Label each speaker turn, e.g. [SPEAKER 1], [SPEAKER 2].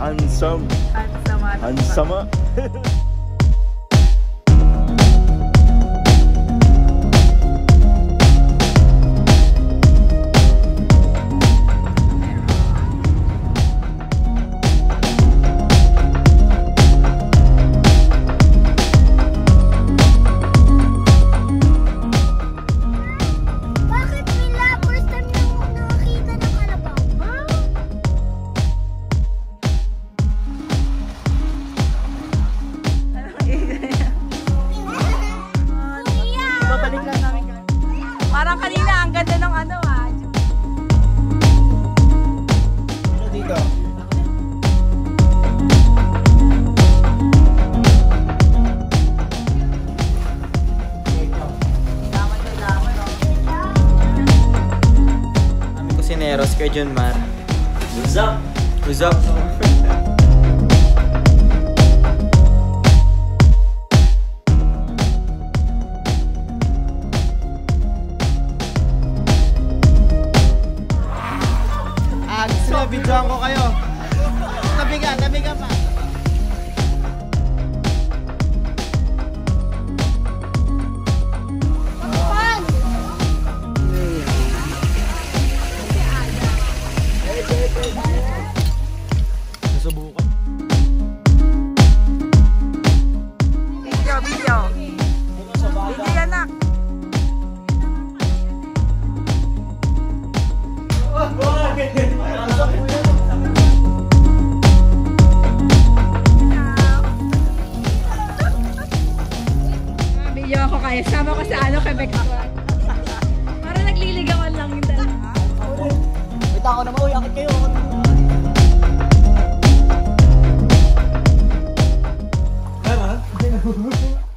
[SPEAKER 1] and some and some and, some
[SPEAKER 2] Babalik lang namin. Parang kanina, ang ganda ng ano ah.
[SPEAKER 3] Dito. Kami kusineros kay John Mar.
[SPEAKER 4] What's up?
[SPEAKER 3] What's up? Videoan ko kayo.
[SPEAKER 2] kayo. Sama ko sa ano, Quebec Squad. Para nagliligawan lang yung dalawa.
[SPEAKER 3] Wait ako naman, uy, akit kayo. Tara.